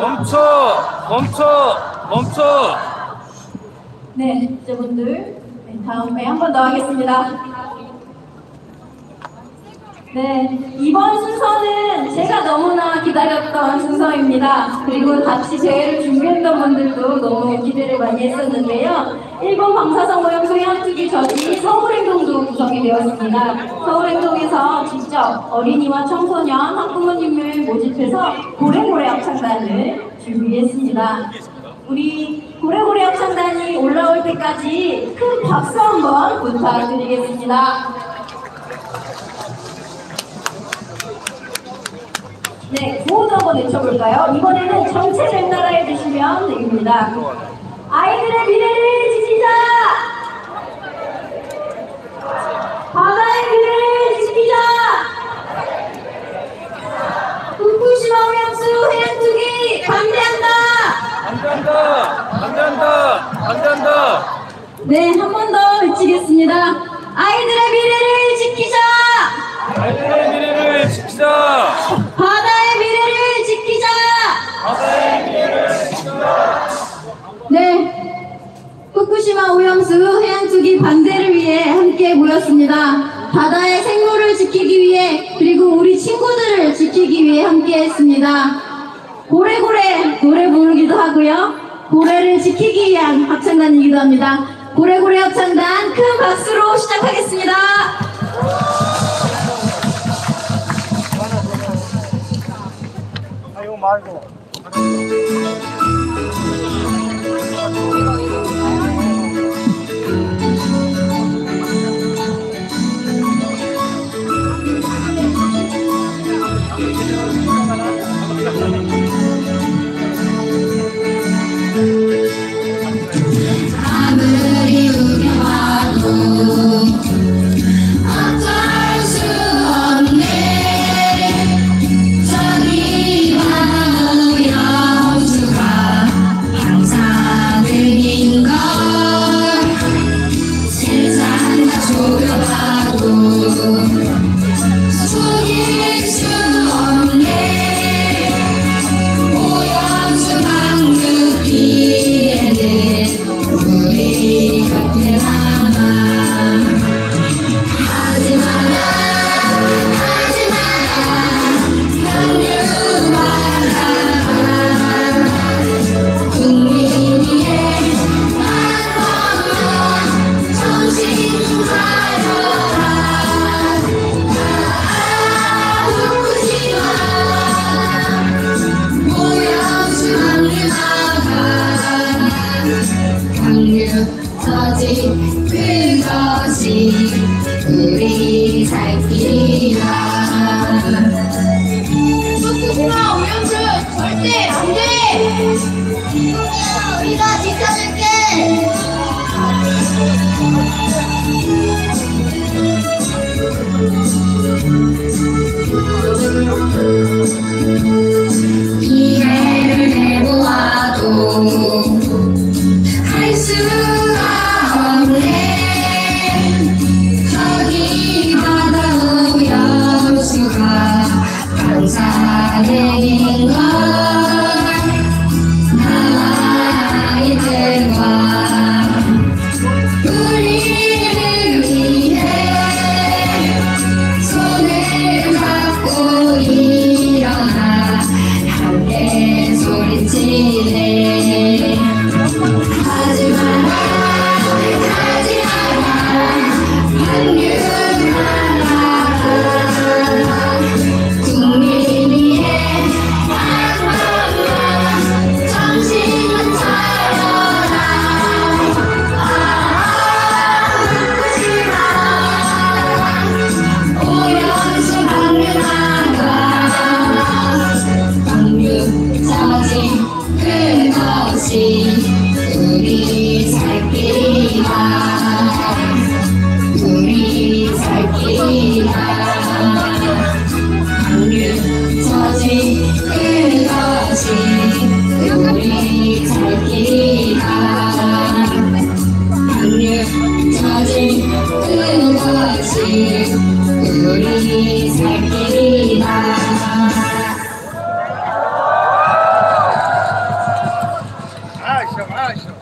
멈춰! 멈춰! 멈춰! 네, 시청자분들 네, 다음에 한 번 더 하겠습니다. 네, 이번 순서는 제가 너무나 기다렸던 순서입니다. 그리고 같이 대회를 준비했던 분들도 너무 기대를 많이 했었는데요. 일본 방사성 오염 소양특위 저지 서울행동도 구성이 되었습니다. 서울행동에서 직접 어린이와 청소년, 학부모님을 모집해서 합창단을 준비했습니다. 우리 고래고래 합창단이 올라올 때까지 큰 박수 한번 부탁드리겠습니다. 네, 구호도 한번 외쳐볼까요? 이번에는 전체 랩나라 해주시면 됩니다. 아이들의 미래를 지키자! 바다의 미래를 지키자! 후쿠시마 오염수 해양투기 반대한다! 반대한다! 반대한다! 반대한다! 네, 한 번 더 외치겠습니다. 아이들의 미래를 지키자! 아이들의 미래를 지키자! 바다의 미래를 지키자! 바다의 미래를 네. 후쿠시마 오염수 해양 투기 반대를 위해 함께 모였습니다. 바다의 생물을 지키기 위해 그리고 우리 친구들을 지키기 위해 함께 했습니다. 고래고래 노래 부르기도 하고요. 고래를 지키기 위한 합창단이기도 합니다. 고래고래 합창단 큰 박수로 시작하겠습니다. 아 이거 말고 다조 Acham, acham.